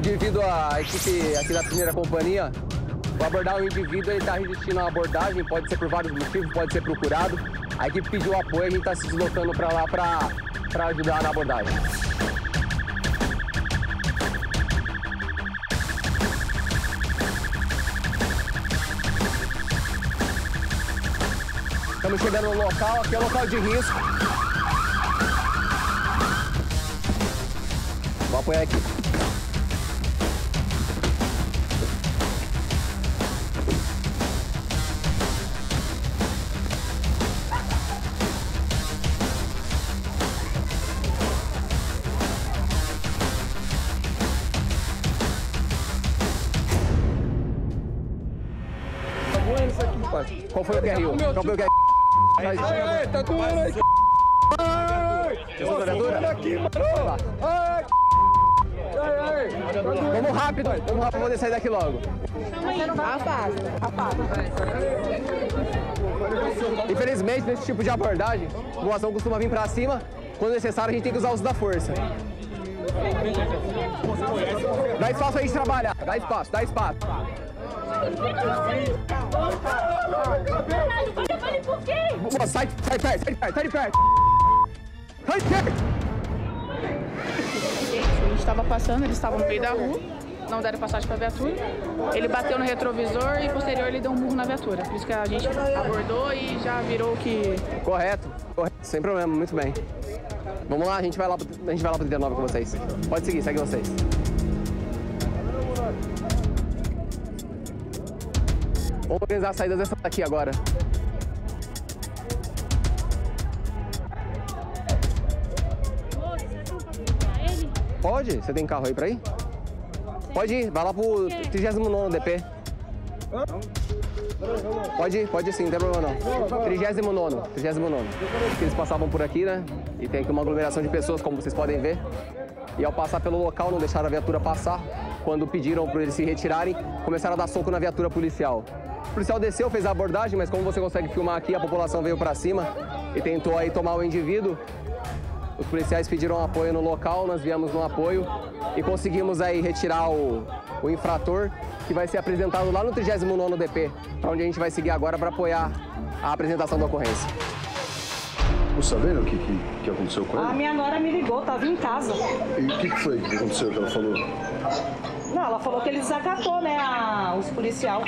Devido à equipe aqui da primeira companhia, o abordar o indivíduo ele está resistindo à abordagem, pode ser por vários motivos, pode ser procurado. A equipe pediu apoio, a gente está se deslocando para lá para ajudar na abordagem. Estamos chegando no local, aqui é local de risco. Vou apoiar aqui. Qual foi o QRU? Qual foi o? Ai, ai, tá doendo aí. Ai, aqui, mano. Ai, ai. Vamos rápido, vamos rápido pra poder sair daqui logo. Afasta, afasta. Infelizmente, nesse tipo de abordagem, a ação costuma vir pra cima. Quando necessário, a gente tem que usar o uso da força. Dá espaço aí de trabalhar, dá espaço, dá espaço. Boa, sai, sai perto, sai de perto, sai de perto. Sai de perto. A gente estava passando, eles estavam no meio da rua, não deram passagem para a viatura. Ele bateu no retrovisor e posterior ele deu um murro na viatura. Por isso que a gente abordou e já virou que. Correto, correto, sem problema, muito bem. Vamos lá, a gente vai lá, a gente vai lá pro 39 com vocês. Pode seguir, segue vocês. Vamos organizar as saídas dessa daqui agora. Pode? Você tem carro aí pra ir? Pode ir, vai lá pro 39 DP. Pode ir, pode ir sim, não tem problema não. 39, 39. Eles passavam por aqui, né? E tem aqui uma aglomeração de pessoas, como vocês podem ver. E ao passar pelo local, não deixaram a viatura passar. Quando pediram para eles se retirarem, começaram a dar soco na viatura policial. O policial desceu, fez a abordagem, mas como você consegue filmar aqui, a população veio para cima e tentou aí tomar o indivíduo. Os policiais pediram apoio no local, nós viemos no apoio e conseguimos aí retirar o, o infrator, que vai ser apresentado lá no 39º DP, para onde a gente vai seguir agora para apoiar a apresentação da ocorrência. Ficou sabendo o que, que, que aconteceu com A ele? minha nora me ligou, tava em casa. E o que, que foi que aconteceu que ela falou? Não, ela falou que ele desacatou, né, a- os policial.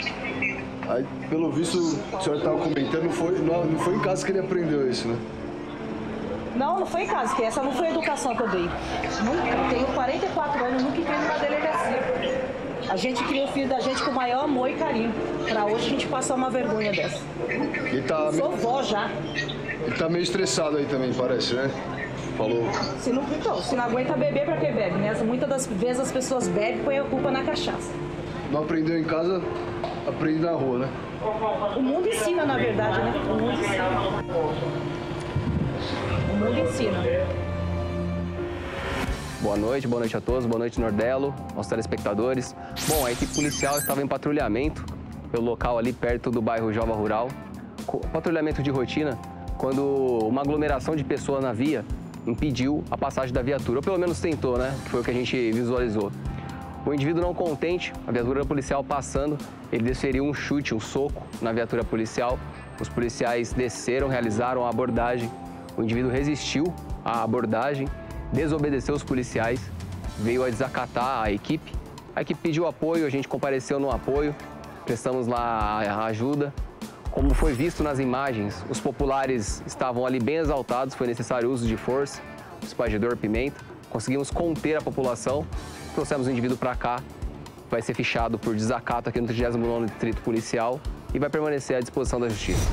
Aí, pelo visto, o senhor estava comentando, não foi, não, não foi em casa que ele aprendeu isso, né? Não, não foi em casa, que essa não foi a educação que eu dei. Nunca. Eu tenho 44 anos, nunca entrei numa delegacia. A gente cria o filho da gente com o maior amor e carinho. Pra hoje a gente passar uma vergonha dessa. Ele tá, Sou vó já. ele tá meio estressado aí também, parece, né? Falou. Se não, então, se não aguenta beber, pra que bebe, né? Muitas das vezes as pessoas bebem e põem a culpa na cachaça. Não aprendeu em casa, aprende na rua, né? O mundo ensina, na verdade, né? O mundo ensina. O mundo ensina. Boa noite, boa noite a todos, boa noite Nordelo, aos telespectadores. Bom, a equipe policial estava em patrulhamento pelo local ali perto do bairro Jova Rural. Patrulhamento de rotina, quando uma aglomeração de pessoas na via impediu a passagem da viatura, ou pelo menos tentou, né? Que foi o que a gente visualizou. O indivíduo não contente, a viatura policial passando, ele desferiu um chute, um soco na viatura policial. Os policiais desceram, realizaram a abordagem. O indivíduo resistiu à abordagem, desobedeceu os policiais, veio a desacatar a equipe. A equipe pediu apoio, a gente compareceu no apoio, prestamos lá a ajuda. Como foi visto nas imagens, os populares estavam ali bem exaltados, foi necessário o uso de força, espargidor, pimenta. Conseguimos conter a população, trouxemos o indivíduo para cá, vai ser fichado por desacato aqui no 39º Distrito Policial e vai permanecer à disposição da Justiça.